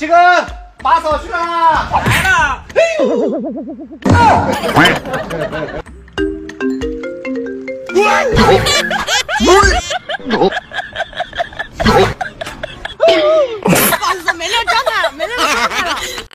지금 마서 주라 알아 물